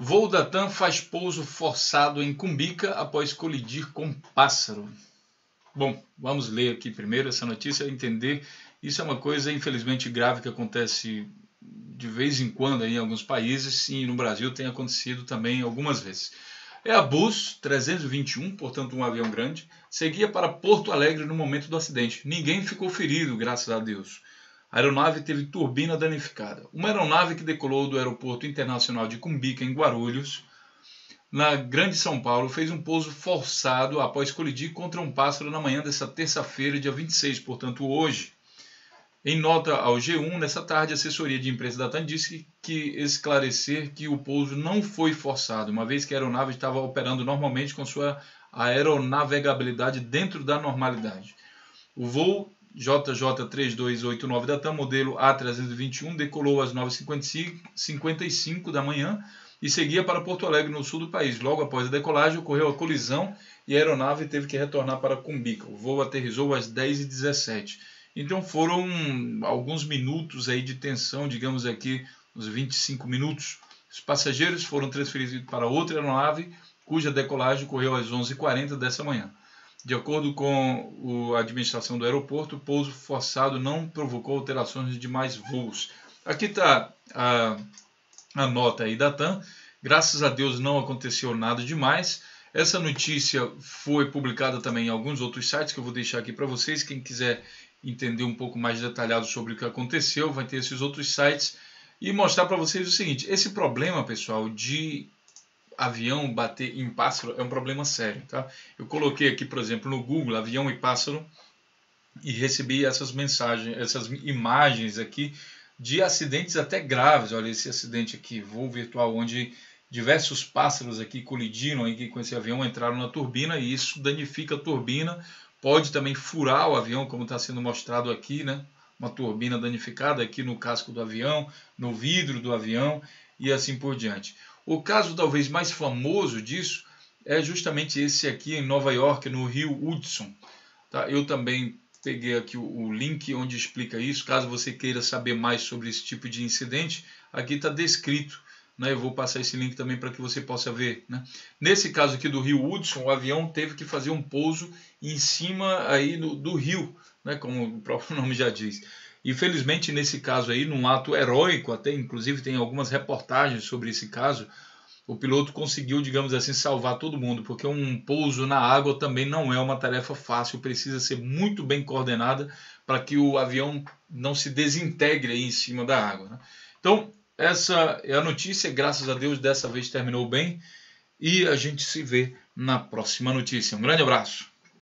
Voo da TAM faz pouso forçado em Cumbica após colidir com pássaro. Bom, vamos ler aqui primeiro essa notícia e entender. Isso é uma coisa infelizmente grave que acontece de vez em quando em alguns países e no Brasil tem acontecido também algumas vezes. É a Bus 321, portanto um avião grande, seguia para Porto Alegre no momento do acidente. Ninguém ficou ferido, graças a Deus. A aeronave teve turbina danificada. Uma aeronave que decolou do Aeroporto Internacional de Cumbica, em Guarulhos, na Grande São Paulo, fez um pouso forçado após colidir contra um pássaro na manhã desta terça-feira, dia 26, portanto hoje. Em nota ao G1, nessa tarde, a assessoria de imprensa da TAN disse que esclarecer que o pouso não foi forçado, uma vez que a aeronave estava operando normalmente com sua aeronavegabilidade dentro da normalidade. O voo JJ3289 da TAM, modelo A321, decolou às 9h55 da manhã e seguia para Porto Alegre, no sul do país. Logo após a decolagem, ocorreu a colisão e a aeronave teve que retornar para Cumbica. O voo aterrizou às 10h17. Então foram alguns minutos aí de tensão, digamos aqui, uns 25 minutos. Os passageiros foram transferidos para outra aeronave, cuja decolagem ocorreu às 11h40 dessa manhã. De acordo com a administração do aeroporto, o pouso forçado não provocou alterações de demais voos. Aqui está a, a nota aí da TAM. Graças a Deus não aconteceu nada demais. Essa notícia foi publicada também em alguns outros sites que eu vou deixar aqui para vocês. Quem quiser entender um pouco mais detalhado sobre o que aconteceu, vai ter esses outros sites e mostrar para vocês o seguinte: esse problema, pessoal, de avião bater em pássaro é um problema sério, tá? Eu coloquei aqui, por exemplo, no Google avião e pássaro e recebi essas mensagens, essas imagens aqui de acidentes até graves. Olha esse acidente aqui, voo virtual, onde diversos pássaros aqui colidiram aqui com esse avião, entraram na turbina e isso danifica a turbina. Pode também furar o avião, como está sendo mostrado aqui, né? Uma turbina danificada aqui no casco do avião, no vidro do avião e assim por diante. O caso talvez mais famoso disso é justamente esse aqui em Nova York, no rio Hudson. Tá? Eu também peguei aqui o, link onde explica isso. Caso você queira saber mais sobre esse tipo de incidente, aqui está descrito. Né? Eu vou passar esse link também para que você possa ver. Né? Nesse caso aqui do rio Hudson, o avião teve que fazer um pouso em cima aí do, do rio, né? como o próprio nome já diz. Infelizmente, nesse caso aí, num ato heróico, até inclusive tem algumas reportagens sobre esse caso, o piloto conseguiu, digamos assim, salvar todo mundo, porque um pouso na água também não é uma tarefa fácil, precisa ser muito bem coordenada para que o avião não se desintegre aí em cima da água. Né? Então, essa é a notícia, graças a Deus, dessa vez terminou bem e a gente se vê na próxima notícia. Um grande abraço.